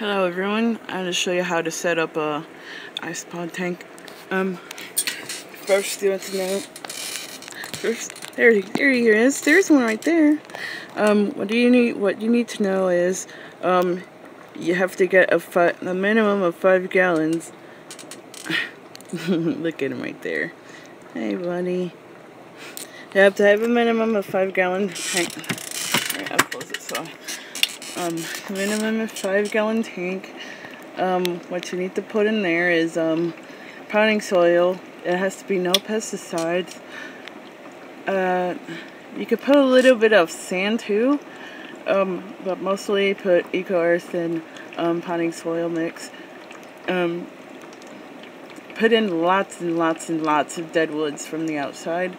Hello everyone, I'm going to show you how to set up a isopod tank. Um, first you want to know, first, there, there he is, there's one right there. Um, what do you need, what you need to know is, um, you have to get a, five, a minimum of five gallons. Look at him right there. Hey buddy. You have to have a minimum of five gallon tank. Alright, I'll close it so um, minimum of five gallon tank. Um, what you need to put in there is um, potting soil. It has to be no pesticides. Uh, you could put a little bit of sand too, um, but mostly put eco earth and um, potting soil mix. Um, put in lots and lots and lots of dead woods from the outside.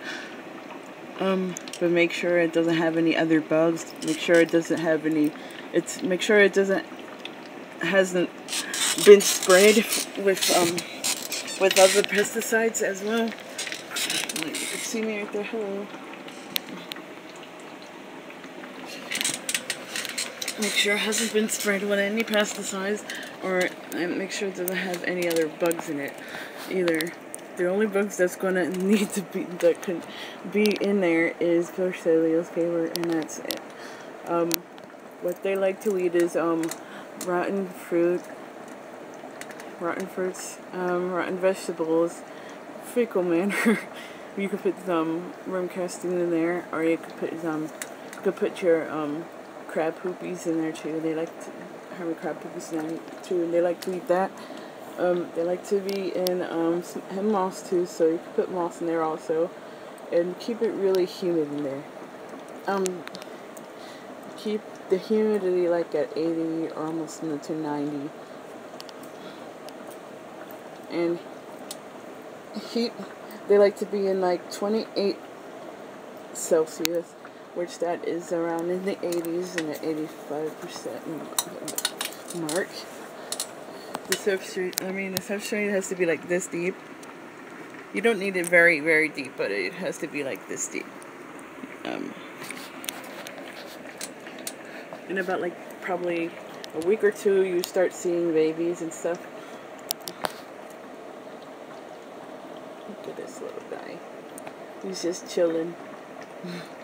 Um, but make sure it doesn't have any other bugs. Make sure it doesn't have any it's make sure it doesn't hasn't been sprayed with um with other pesticides as well. You can see me right there. Hello. Make sure it hasn't been sprayed with any pesticides, or make sure it doesn't have any other bugs in it either. The only bugs that's gonna need to be that could be in there is Porcellio scaber, and that's it. Um, what they like to eat is um, rotten fruit, rotten fruits, um, rotten vegetables, fecal matter. you could put some worm casting in there, or you could put some, you could put your um, crab poopies in there too. They like to, hermit crab poopies in there too, and they like to eat that. Um, they like to be in um, moss too, so you can put moss in there also, and keep it really humid in there. Um, keep the humidity like at 80 or almost into 90 and heat they like to be in like 28 Celsius which that is around in the 80s and the 85% mark the substrate I mean the substrate has to be like this deep you don't need it very very deep but it has to be like this deep um, in about like probably a week or two you start seeing babies and stuff. Look at this little guy. He's just chilling.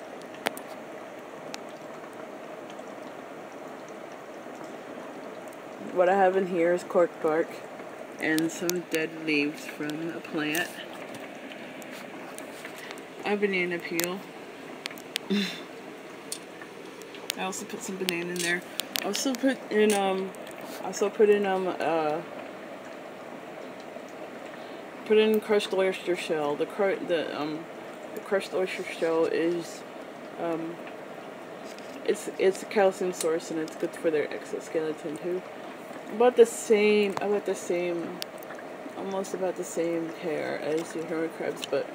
what I have in here is cork bark and some dead leaves from a plant. A banana peel. I also put some banana in there. I also put in um also put in um uh put in crushed oyster shell. The cr the um the crushed oyster shell is um it's it's a calcium source and it's good for their exoskeleton too. About the same about the same almost about the same care as the hermit crabs, but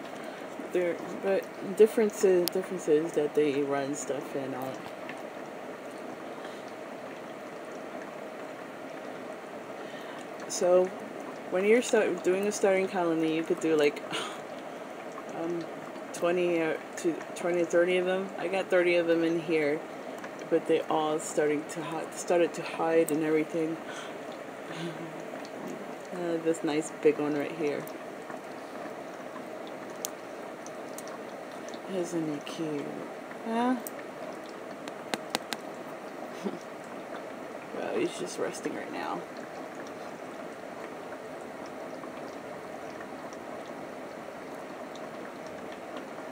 there but differences differences that they run stuff in on. So when you're start doing a starting colony, you could do like um, 20 or to 20 or 30 of them. I got 30 of them in here, but they all starting to started to hide and everything. uh, this nice big one right here. Isn't it cute? Huh? well, he's just resting right now.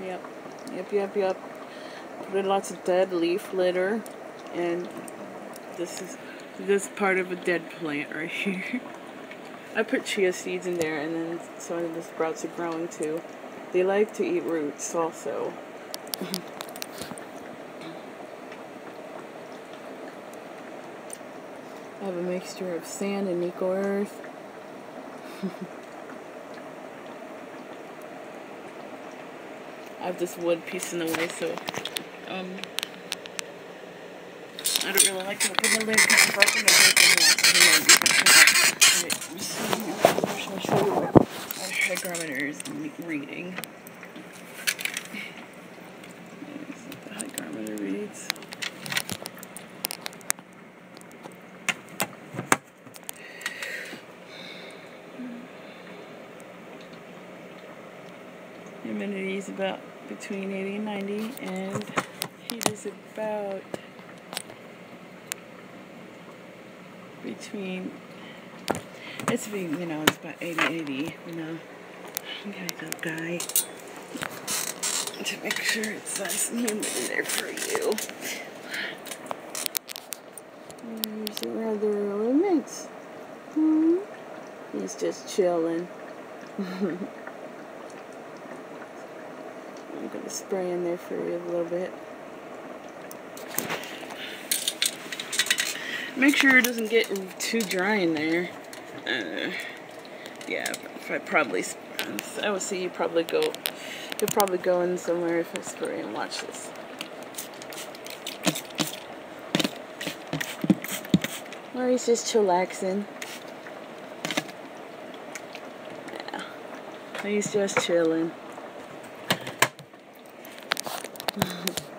Yep. Yep, yep, yep. In lots of dead leaf litter. And this is this part of a dead plant right here. I put chia seeds in there and then some of the sprouts are growing too. They like to eat roots also. I have a mixture of sand and eco earth. I have this wood piece in the way, so um, I don't really like to look the lid because I've broken the lid in the last my hygrometer is reading. That's what the hygrometer reads. Humidity is about between 80 and 90 and is about between it's you know it's about 80 80 you know okay go guy to make sure it's nice and humid in there for you. There's your other limits hmm. he's just chilling. I'm to spray in there for you a little bit Make sure it doesn't get too dry in there. Uh, yeah, if I probably, I will see you probably go, you'll probably go in somewhere if I spray and watch this. Or he's just chillaxing. Yeah, he's just chilling.